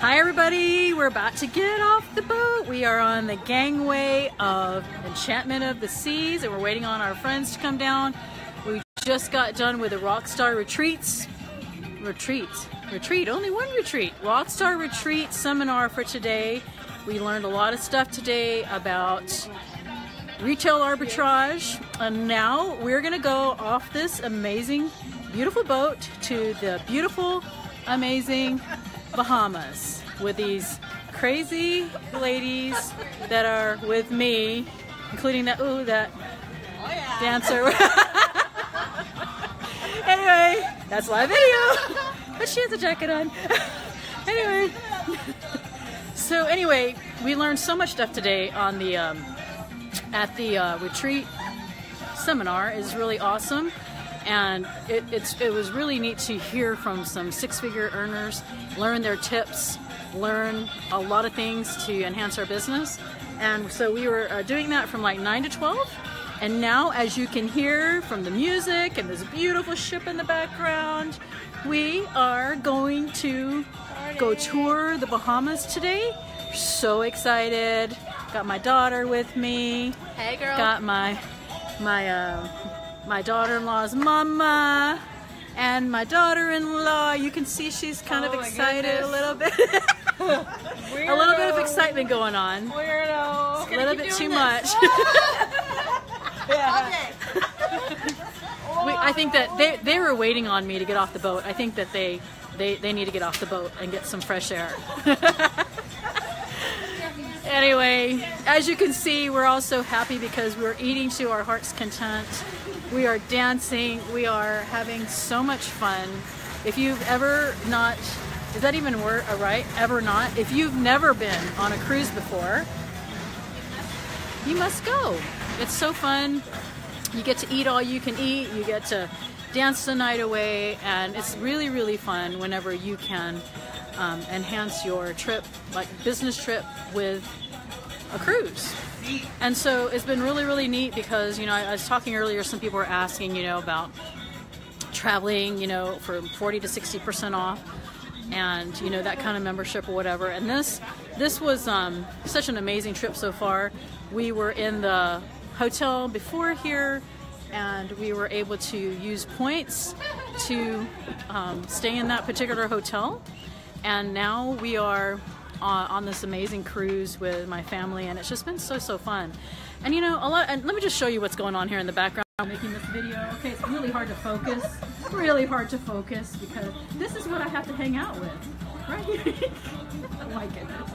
Hi everybody, we're about to get off the boat. We are on the gangway of Enchantment of the Seas and we're waiting on our friends to come down. We just got done with the Rockstar Retreats. Retreat. Retreat, only one retreat. Rockstar Retreat seminar for today. We learned a lot of stuff today about retail arbitrage and now we're gonna go off this amazing beautiful boat to the beautiful amazing Bahamas with these crazy ladies that are with me including that ooh that Oh yeah. dancer. Anyway that's live video. But she has a jacket on. Anyway. So anyway we learned so much stuff today on the um, at the uh, retreat seminar. Is really awesome. And it, it was really neat to hear from some six-figure earners learn their tips learn a lot of things to enhance our business. And so we were uh, doing that from like 9 to 12 and now as you can hear from the music and this beautiful ship in the background we are going to go tour the bahamas today. So excited. Got my daughter with me. Hey girl. got my my uh, my daughter-in-law's mama and my daughter-in-law. You can see she's kind Oh of excited a little bit. a little bit of excitement going on. Weirdo. A little bit too much. yeah. we, I think that they, they were waiting on me to get off the boat. I think that they, they, they need to get off the boat and get some fresh air. anyway, as you can see, we're all so happy because we're eating to our heart's content. We are dancing. We are having so much fun. If you've ever not, is that even word a right? Ever not? If you've never been on a cruise before, you must go. It's so fun. You get to eat all you can eat. You get to dance the night away, and it's really, really fun whenever you can um, enhance your trip, like business trip, with a cruise. And so it's been really, really neat because you know I, I was talking earlier. Some people were asking, you know, about traveling, you know, for 40 to 60 percent off, and you know that kind of membership or whatever. And this, this was um, such an amazing trip so far. We were in the hotel before here, and we were able to use points to um, stay in that particular hotel. And now we are uh, on this amazing cruise with my family, and it's just been so so fun. And you know, a lot. And let me just show you what's going on here in the background. I'm making this video. Okay, it's really hard to focus. Really hard to focus because this is what I have to hang out with, right? oh my goodness.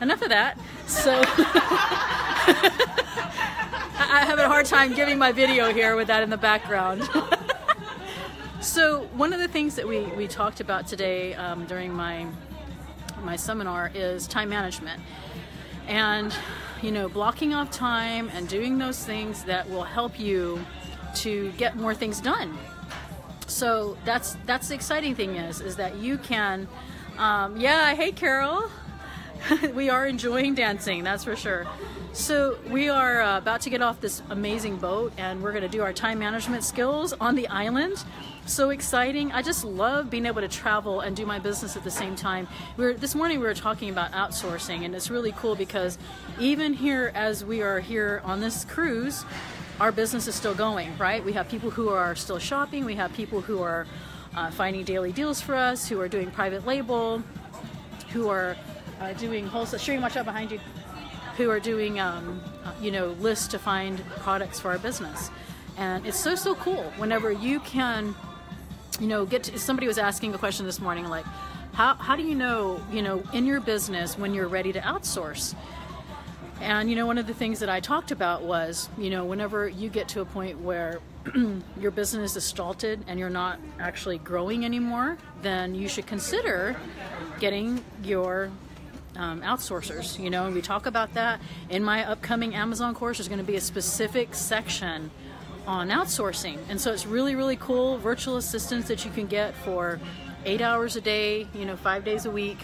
Enough of that. So. I- I'm a hard time giving my video here with that in the background. so one of the things that we, we talked about today um, during my my seminar is time management. And you know blocking off time and doing those things that will help you to get more things done. So that's that's the exciting thing is is that you can um, yeah hey carol we are enjoying dancing that's for sure. So we are uh, about to get off this amazing boat and we're going to do our time management skills on the island. So exciting. I just love being able to travel and do my business at the same time. We were, this morning we were talking about outsourcing and it's really cool because even here as we are here on this cruise our business is still going right? We have people who are still shopping we have people who are uh, finding daily deals for us who are doing private label who are uh, doing wholesale. Watch out behind you. Who are doing, um, uh, you know, lists to find products for our business, and it's so so cool. Whenever you can, you know, get to, somebody was asking a question this morning, like, how how do you know, you know, in your business when you're ready to outsource? And you know, one of the things that I talked about was, you know, whenever you get to a point where your business is stalled and you're not actually growing anymore, then you should consider getting your um, outsourcers. You know, and we talk about that in my upcoming Amazon course. There's going to be a specific section on outsourcing, and so it's really, really cool. Virtual assistants that you can get for eight hours a day, you know, five days a week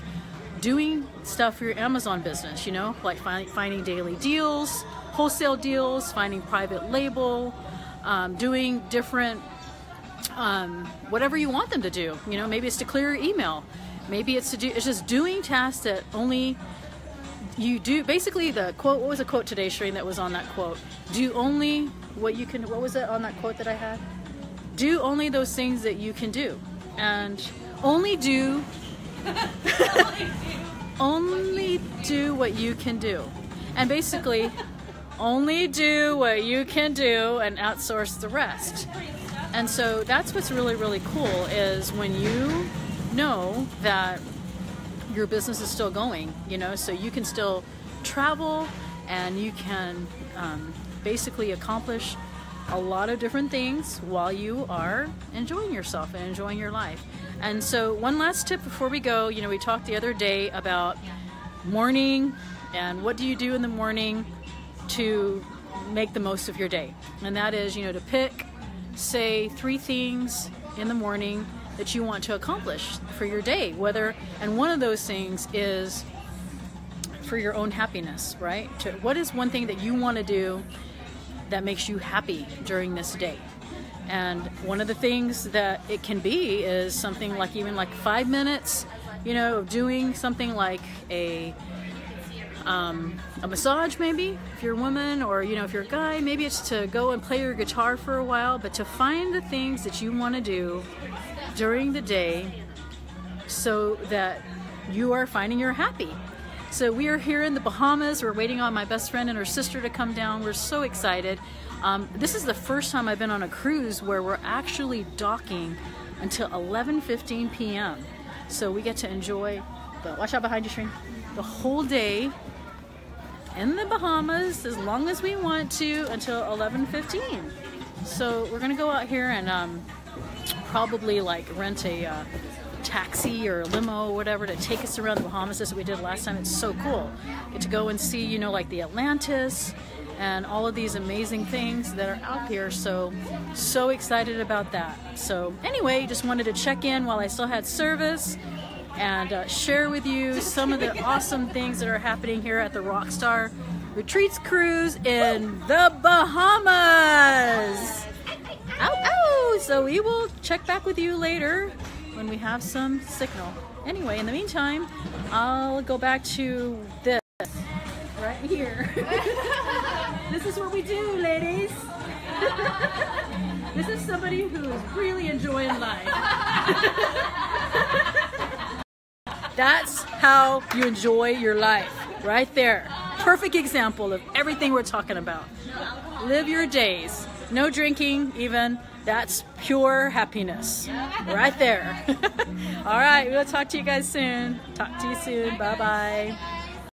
doing stuff for your Amazon business, you know, like find, finding daily deals, wholesale deals, finding private label, um, doing different, um, whatever you want them to do. You know, maybe it's to clear your email. Maybe it's to do it's just doing tasks that only you do basically the quote what was the quote today Shreen that was on that quote? Do only what you can what was it on that quote that I had? Do only those things that you can do. And only do only do what you can do. And basically only do what you can do and outsource the rest. And so that's what's really really cool is when you know that your business is still going, you know, so you can still travel and you can um, basically accomplish a lot of different things while you are enjoying yourself and enjoying your life. And so, one last tip before we go you know, we talked the other day about morning and what do you do in the morning to make the most of your day. And that is, you know, to pick, say, three things in the morning that you want to accomplish for your day whether and one of those things is for your own happiness right? To, what is one thing that you want to do that makes you happy during this day? And one of the things that it can be is something like even like five minutes you know doing something like a um, a massage maybe if you're a woman or you know if you're a guy maybe it's to go and play your guitar for a while but to find the things that you want to do during the day so that you are finding you're happy. So we are here in the Bahamas. We're waiting on my best friend and her sister to come down. We're so excited. Um, this is the first time I've been on a cruise where we're actually docking until 11:15 p.m. So we get to enjoy the watch out behind you, Shreen. The whole day in the Bahamas as long as we want to until 11:15. So we're gonna go out here and um, probably like rent a uh, taxi or a limo or whatever to take us around the Bahamas as we did last time. It's so cool. Get to go and see, you know, like the Atlantis and all of these amazing things that are out here. So, so excited about that. So, anyway, just wanted to check in while I still had service and uh, share with you some of the awesome things that are happening here at the Rockstar Retreats Cruise in the Bahamas. Ow, ow! So we will check back with you later when we have some signal. Anyway, in the meantime, I'll go back to this right here. this is what we do, ladies. this is somebody who is really enjoying life. That's how you enjoy your life, right there. Perfect example of everything we're talking about. Live your days no drinking even. That's pure happiness right there. All right, we'll talk to you guys soon. Talk to you soon. Bye bye.